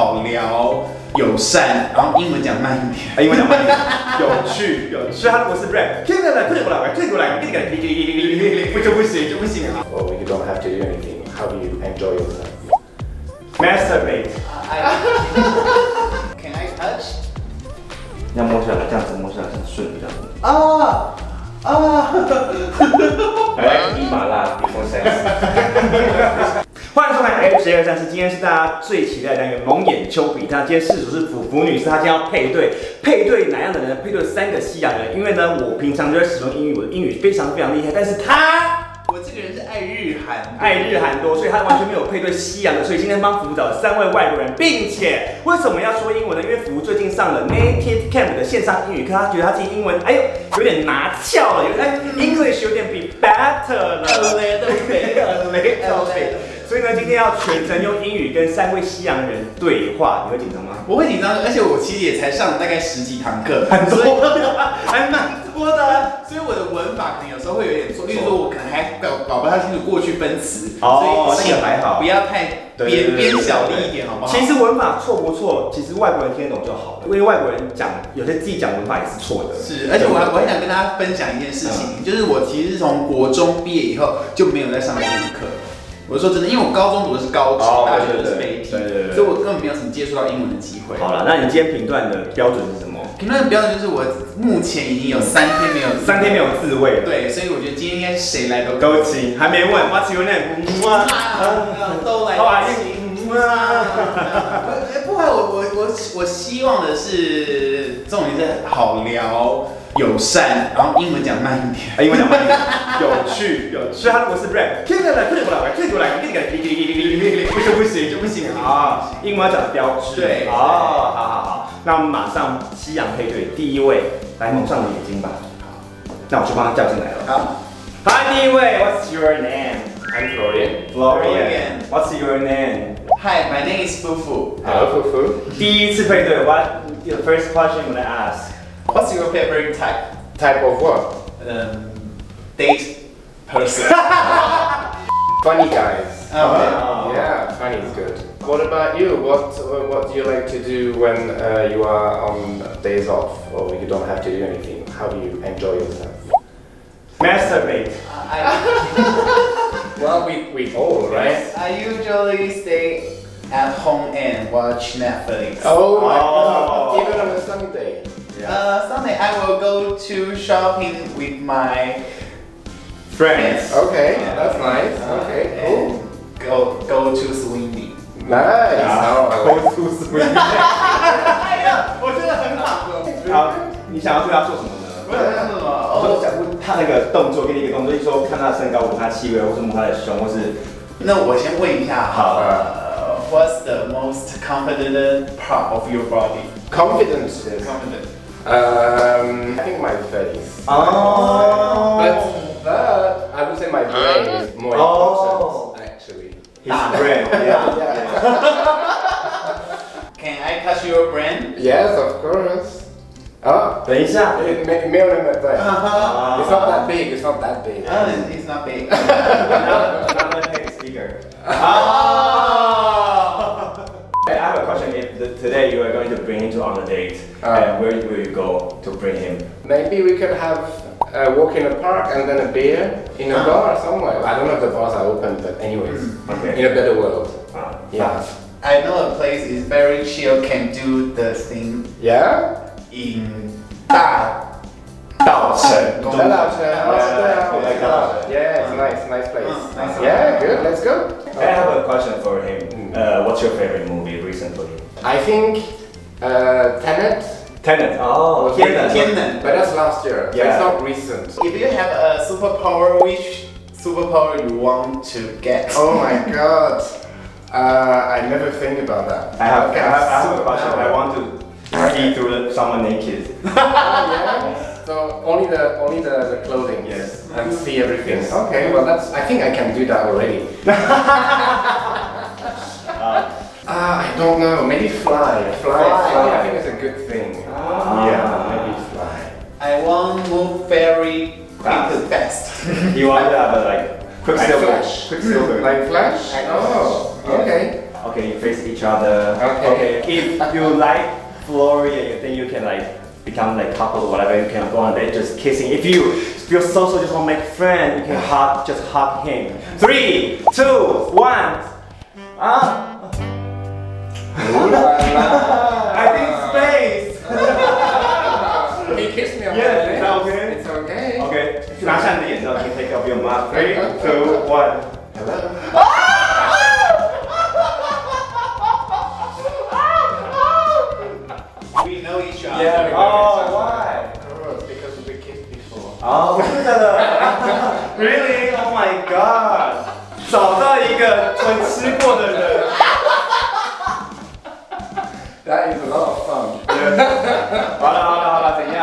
好聊、友善，然后英文讲慢一点。英文讲慢一点，有趣有趣。所以他如果是 rap，退过来，退过来，退过来，这个不就不行就不行啊。Well, you don't have to do anything. How do you enjoy yourself? Masturbate，Can I touch？要摸下来，这样子摸下来很顺，这样子。啊啊！来，一麻辣 before sex。欢迎收看 F 十二战士，今天是大家最期待的单元蒙眼丘比特。今天事主是福福女士，她今天要配对，配对哪样的人？配对三个西洋人。因为呢，我平常就在使用英语，我的英语非常非常厉害，但是她我这个人是爱日韩，爱日韩多，所以她完全没有配对西洋的。所以今天帮福找了三位外国人，并且为什么要说英文呢？因为福最近上了 Native Camp 的线上英语课，他觉得她自己英文哎呦有点拿翘了，有点哎 English 有点比 better 了 A little bit, a little bit。所以呢，今天要全程用英语跟三位西洋人对话，你会紧张吗？我会紧张，而且我其实也才上了大概十几堂课，很多还蛮 多的。所以我的文法可能有时候会有点错，例如说我可能还搞搞不太清楚过去分词，哦所以那个还好不要太边边小力一点，好不好？其实文法错不错，其实外国人听得懂就好了，因为外国人讲有些自己讲文法也是错的。是，而且我还我还想跟大家分享一件事情，就是我其实是从国中毕业以后就没有再上英语课。我是说真的，因为我高中读的是高职，哦大学读的是媒体，对对对所以我根本没有什么接触到英文的机会。好了，那你今天评断的标准是什么？评论的标准就是我目前已经有三天没有三天没有自慰了。对，所以我觉得今天应该是谁来都都行，还没问 What's your name？哇，都来好啊行。哎不会，我我我我希望的是重点是好聊、友善，然后英文讲慢一点。英文讲慢一点，有趣有趣。所以他如果是 rap，退过来，退过来，退过来，这个不就不行就不行啊。英文要讲标志。对哦，好好好，那我们马上西洋配对，第一位来蒙上我的眼睛吧。那我就帮他叫进来了。好，嗨，第一位，What's your name？I'm Florian. Florian. What's your name？Hi, my name is Fufu. Hello, Fufu. 第一次配对，What the first question I'm gonna ask？What's your favorite type? Type of what? Um, date person. Funny guys. Okay. Yeah, funny is good. What about you? What uh, What do you like to do when uh, you are on days off or you don't have to do anything? How do you enjoy yourself? Masturbate. I, Well, we we all right. I usually stay at home and watch Netflix. Oh my Oh. god! Even on a Sunday. Uh, Sunday I will go to shopping with my Friends. Okay, Yeah. that's nice. Okay, cool. and go go to swimming. Nice. Oh, I like- Go to swim. 哎呀，我觉得很好。好，你想要对他做什么呢？我想说什么？我说哦，讲问他那个动作，给你一个动作，就说看他的身高，闻他的气味，或是摸他的胸，或是那我先问一下，好呃，What's the most confident part of your body? Confidence is. Confident. Um, I think my face. 哦 But, but I would say my brain is more Oh. important, actually. his brain. Yeah. Yeah. Can I touch your brain? yes, of course. Oh, 等一下， it may, may or may not. Uh-huh. It's not that big. It's not that big. Oh, it's- it's not big. and where will you go to bring him? Maybe we could have a walk in a park and then a beer in a ah. bar somewhere. I don't know if the bars are open, but anyways, okay. in a better world. Ah. Yeah. I know a place is very chill, can do the thing. Yeah. In Da. 稻埕，稻埕，yeah, yeah, it's ah. nice, nice place. Uh, nice yeah, good. Let's go. I have a question for him. Mm. Uh, what's your favorite movie recently? I think uh, Tenet Tenet. Oh, Tenet. 天能。but that's last year. Yeah. It's not recent. If you have a superpower, which superpower you want to get? Oh my god. Uh, I never think about that. I have, I Okay, have, I have a question. I want to see through someone naked. Oh, yeah. So only the only the, the clothing. Yes. And see everything. Yes. Okay. Well, that's. I think I can do that already. Uh, Ah, I don't know. Maybe fly. Fly. Fly. Fly. You want to have like quicksilver. Flash. Quicksilver. Like flash. Like Oh. Okay. Okay, you face each other. Okay. If you like Florian, you think you can like become like couple or whatever, you can go on a date just kissing. If you feel so so just want to make friend, you can hug, just hug him. Three, two, one. Ah, That is a lot of fun. 好了好了好了，怎样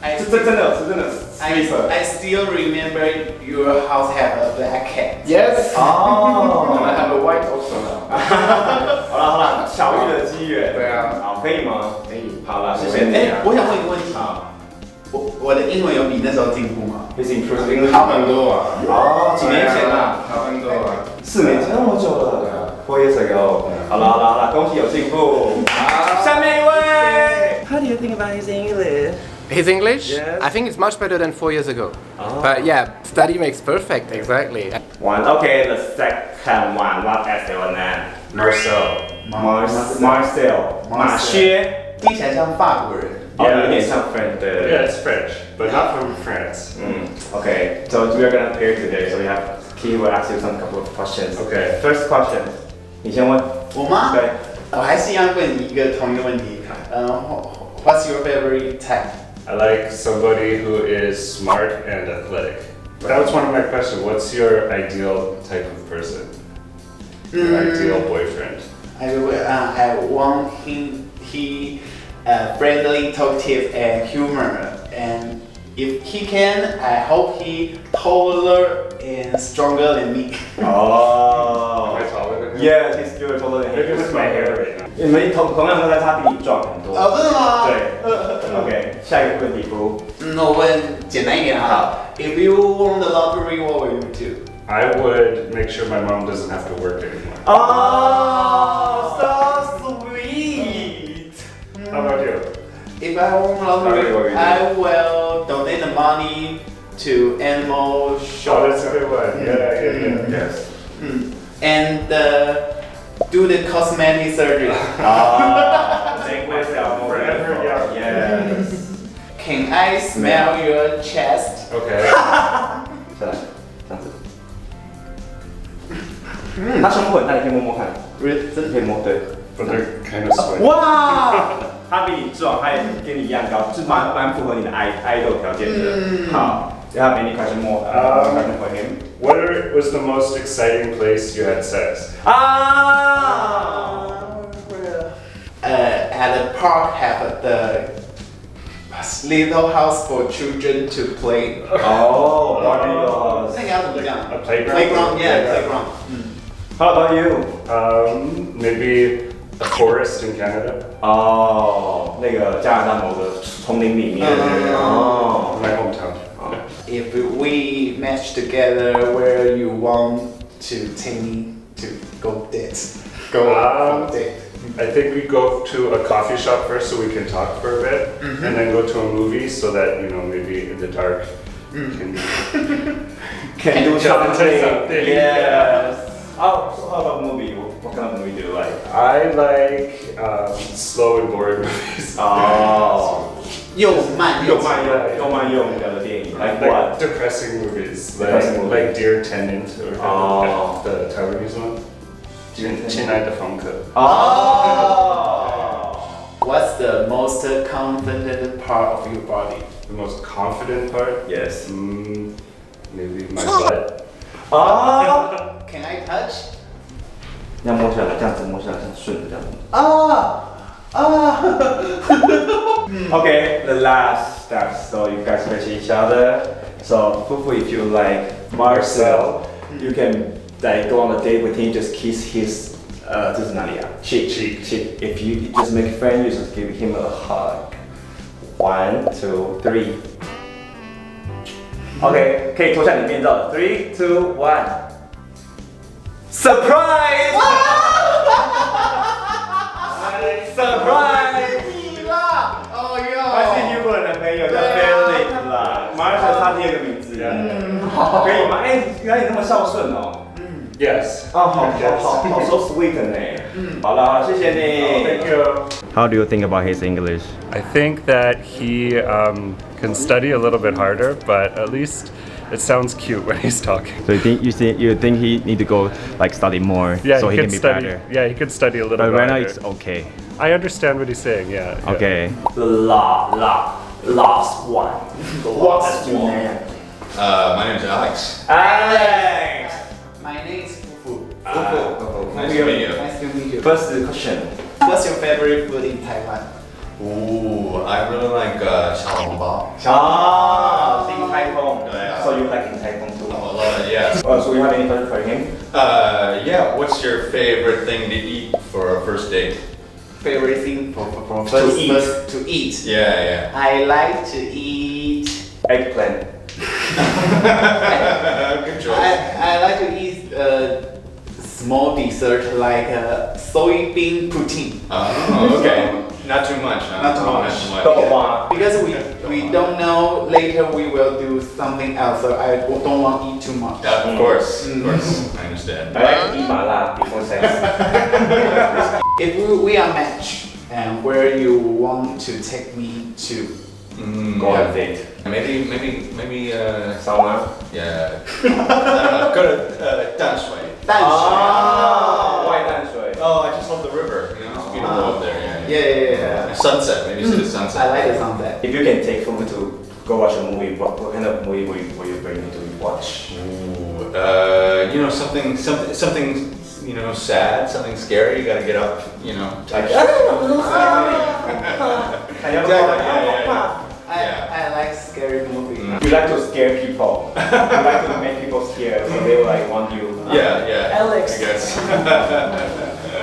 ？I, 这这真的是，真的有 I。I still remember your house have a black cat. Yes. And I 哦，have a white also now. 好了好了，巧遇的机缘。对啊好，可以吗？可以。好了，谢谢你哎啊，。我想问一个问题，啊我我的英文有比那时候进步吗？，He's improved English。好很多啊。哦，几年前啊？好很多啊。四年前那么久了。Four years ago。好了好了好了，恭喜有进步。好下面一位。How do you think about his English? His English? Yes. I think it's much better than four years ago. Oh. But yeah, study makes perfect, exactly. One. Okay, the second one. What is your name? Marcel. Mar Marcel. 马薛。听起来像法国人。哦， Yeah. 有点像 French 对对 Yeah, 对。 it's French, but not from France. 嗯，Okay. So we are gonna pair today. So we have Key will ask you some couple of questions. Okay. First question. 你先问。我吗？对。我还是一样问你一个同一个问题。嗯，What's your favorite type？ I like somebody who is smart and athletic. That was one of my questions. What's your ideal type of person? Your Mm. ideal boyfriend? I will, uh, I want him he uh, friendly, talkative, and humor. And if he can, I hope he taller and stronger than me. Oh. Am I taller than him? Yeah, he's good taller than Maybe him. with my hair right now. 你们同同样都在他比你壮很多。哦，真的吗？对。OK，下一个问题不？嗯，那我问简单一点哈。If you won the lottery, what will you do? I would make sure my mom doesn't have to work anymore. Oh, so sweet. How about you? If I won the Okay, what will lottery, you do? I will donate the money to animal Oh, shelter. that's a good one. Yeah, yeah, yeah. Yes. Mm. And uh, do the cosmetic surgery. Ah, make myself more Forever beautiful. young. Yes. Can I smell your chest? Okay. 下来，这样子。他胸部很大，你可以摸摸看。 Really? 真的可以摸，对。 But they're kind of sweaty. 哇！他比你壮，他也跟你一样高，就蛮蛮符合你的爱爱豆条件的。好， 然后 many question more. Um, question for him. Where was the most exciting place you had sex? 啊！ Uh, at the park have the little house for children to play. 哦，Barbados. 那个要怎么讲 A playground? Playground, yeah, Playground. playground. Mm. How about you? Um, maybe a forest in Canada. 哦，那个加拿大某个丛林里面。嗯哦。 My hometown. If we match together, where you want to take me to go date? Go Um, on date. I think we go to a coffee shop first so we can talk for a bit, and then go to a movie so that you know maybe in the dark can Can do Can something. do something. Yes. Oh, so how about movie? What, what kind of movie do you like? I like um, slow and boring movies. 哦，又慢又慢又又慢又无聊的电影 ，like like what? depressing movies, Depressing like movies. like Dear Tenant or Oh. the Taiwanese one. Dear Tenant. 亲爱的房客.哦。 What's the most confident part of your body? The most confident part, Yes. mm, maybe my butt. 哦。 Can I touch? 要摸下来，这样子摸下来，这样顺着这样子。 Ah! Ah! Okay, the last step. So you guys face each other. So Fufu, if you like Marcel, you can like go on a date with him, just kiss his 呃，这是哪里啊？cheek Cheek. cheek. If you just make a friend, you just give him a hug. One, two, three. OK，可以脱下你的面罩了。Three, two, one. Surprise! 好，可以吗？哎，原来你那么孝顺哦。 Yes. 哦，好好好好，so sweet 呢。嗯，好了，好，谢谢你。 Thank you. How do you think about his English? I think that he um, can study a little bit harder, but at least it sounds cute when he's talking. So you think you think you think he need to go like study more Yeah, so he, he could can be study. better? Yeah, he could study a little But bit right now harder. it's okay. I understand what he's saying. Yeah. yeah. Okay. La la last one. What's your name? Uh, my name's Alex. Alex! My name's ah, Fufu. Fufu. Uh, Nice to meet you. Nice to meet you. First question. What's your favorite food in Taiwan? Ooh, I really like uh, xiaolongbao. Xiao, ah, ah. Din Tai Fung. So you like Din Tai Fung too? Oh, I love it, yeah. so you have any question for him? Uh, yeah, what's your favorite thing to eat for a first date? Favorite thing for, for, for first, to eat. first to eat? Yeah, yeah. I like to eat... Eggplant yeah. Good choice. I, I like to eat a small dessert like uh, soybean protein. Oh, okay. Not too much, huh? Not too much. Not Don't want. Because we, we don't know later we will do something else, so I don't want to eat too much. Yeah, of course, of Mm. course. I understand. I like to eat mala before sex. If we, we are matched, and where you want to take me to? Mm, Go on a date. Maybe, maybe, maybe. Uh, Sauna. Yeah. uh, go to uh, Danshui. Danshui. Ah, why Danshui? Oh, I just love the river. You know, it's beautiful ah. up there. Yeah. Yeah, yeah, yeah. yeah. Sunset. Maybe mm. see the sunset. I like the sunset. If you can take from to go watch a movie, what, what kind of movie will you, will you bring me to watch? Ooh, uh, you know, something, something, something you know, sad, something scary, you gotta get up, you know. Touch. I don't know. Yeah. I like scary movie. Mm. You like to scare people. you like to make people scared, so they will like want you. Yeah, yeah. Alex. I guess.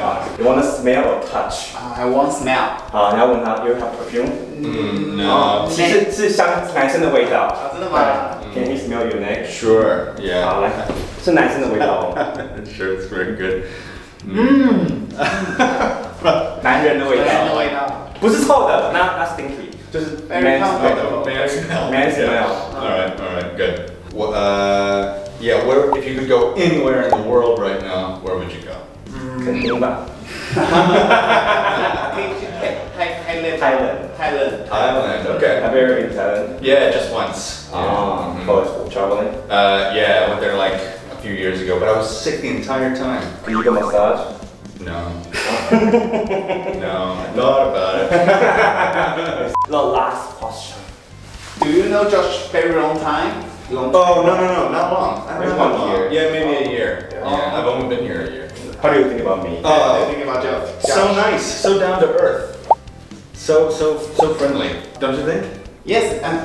Uh, you want to smell or touch? Uh, I want smell. 啊，你要问他，you have perfume？ mm, 哦 no. 其实是香男生的味道。啊，真的吗？ Can he smell your neck？ Sure. 好， Yeah. 来，是男生的味道哦， sure, it's very good. 男人的味男人的道，味道。不是臭的，那那 stinky， just very comfortable. Man's melt. Man's melt. All right, all right, good. Well, uh, yeah, where, if you could go anywhere in the world right now, where would you go? Mm. Kashmir. Thailand. Thailand. Thailand. Thailand. Okay. Have you ever been to Thailand? Yeah, just once. Ah, yeah. Um, mm -hmm. traveling. Uh, yeah, I went there like a few years ago, but I was sick the entire time. Did you get a massage? No. no, I thought about it. The last question. Do you know Josh very long time? Long Oh no no no, not long. I Maybe don't one know how long. year. Yeah, maybe a year. Yeah. Yeah, I've only been here a year. How do you think about me? Oh, Think about Josh. so nice, so down to earth, so so so friendly, don't you think? Yes. um,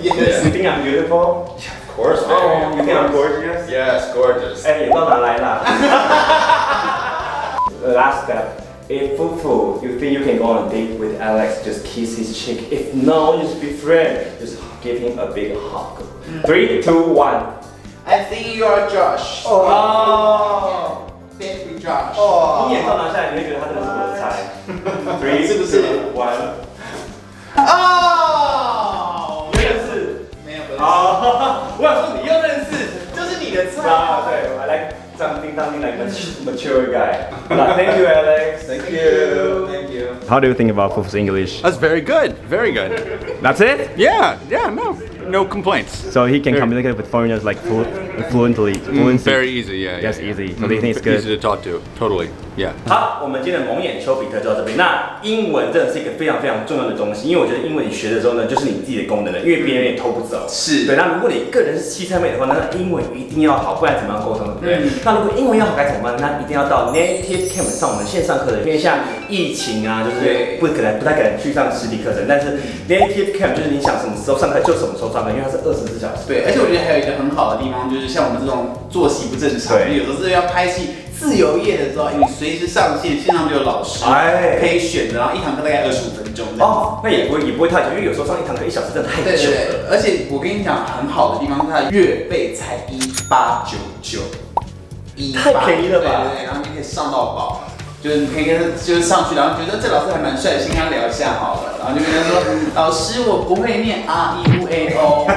You yes. think I'm beautiful? Of course, baby. Oh, you of think I'm course. gorgeous? Yes, gorgeous. 哎，眼到哪来啦 ？Last step. If Fufu, you think you can go on a date with Alex, just kiss his cheek. If no, just be friend. Just give him a big hug. Three, two, one. I think you are Josh. Oh. Date with Josh. 你眼罩拿下来，你会觉得他真的是我的菜。Three, 是不是 two, one. 哦，认识。没有分啊，我想说你又认识。就是你的菜。啊，对，I like something something like mature mature guy. Thank you, Alex. Thank you. Thank you. How do you think about Fufu's English? That's very good. Very good. That's it. Yeah, yeah, no, no complaints. So he can communicate with foreigners like flu- fluently, Mm, very easy, yeah. That's yeah, easy. yeah. So they think it's good. Easy to talk to. Totally. Yeah. 好，我们今天的蒙眼丘比特就到这边。那英文真的是一个非常非常重要的东西，因为我觉得英文你学的时候呢，就是你自己的功能了，因为别人也偷不走。是对。那如果你个人是七菜妹的话，那英文一定要好，不然怎么样沟通，对不对？嗯那如果英文要好该怎么办？那一定要到 Native Camp 上我们线上课程，因为像疫情啊，就是不可能不太可能去上实体课程，但是 Native Camp 就是你想什么时候上课就什么时候上课，因为它是二十四小时。对，而且我觉得还有一个很好的地方，就是像我们这种作息不正常，对有的时候要拍戏自由业的时候，你随时上线，线上就有老师，哎可以选的，然后一堂课大概二十五分钟。哦，那也不会也不会太久，因为有时候上一堂课一小时真的太久了。对，而且我跟你讲，很好的地方是它的月费才一八九九，一太便宜了吧对然后你可以上到饱，就是你可以跟他就是上去，然后觉得这老师还蛮帅的，先跟他聊一下好了，然后就跟他说，老师我不会念 R E U A O。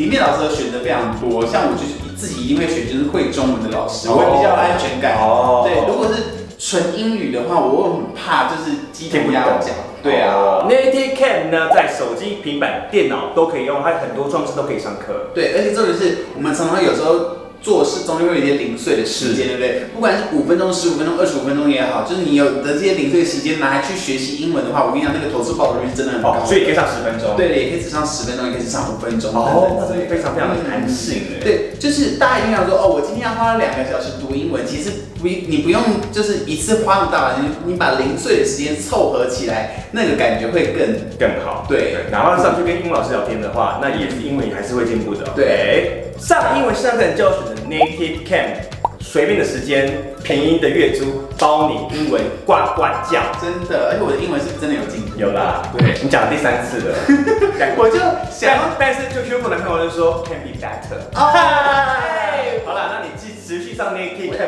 里面老师的选择非常多，像我就是自己一定会选就是会中文的老师，我会比较有安全感。哦对，如果是纯英语的话，我会很怕就是鸡同鸭讲。对啊，Native Cam 呢，在手机、平板、电脑都可以用，它有很多装置都可以上课。对，而且重点是我们常常有时候做事中间会有一些零碎的时间，对不对？不管是五分钟、十五分钟、二十五分钟也好，就是你有的这些零碎时间拿来去学习英文的话，我跟你讲，那个投资报酬率是真的很高。哦，所以可以上十分钟。对的，也可以只上十分钟，也可以只上五分钟。哦，那等等这非常非常的弹性的。对，就是大家一定要说哦，我今天要花两个小时读英文，其实不，你不用就是一次花那么大把，你你把零碎的时间凑合起来，那个感觉会更更好。对哪怕上去跟英文老师聊天的话，那也是英文也还是会进步的。对上英文上课就要选择 Native Camp，随便的时间，便宜的月租，包你英文呱呱叫。真的，而且我的英文是真的有进步。有啦，对，你讲了第三次了。我就想但是就 Hugo 男朋友就说 can be better。上好不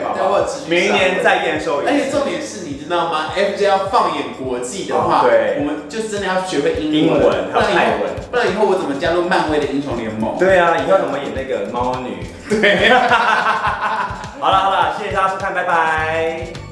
好对我持续？上明年再验收一而且。重点是，你知道吗？FJ 要放眼国际的话，哦对我们就真的要学会英英文还有泰文不然以后我怎么加入漫威的英雄联盟？对啊，以后怎么演那个猫女？对。好了好了，谢谢大家收看，拜拜。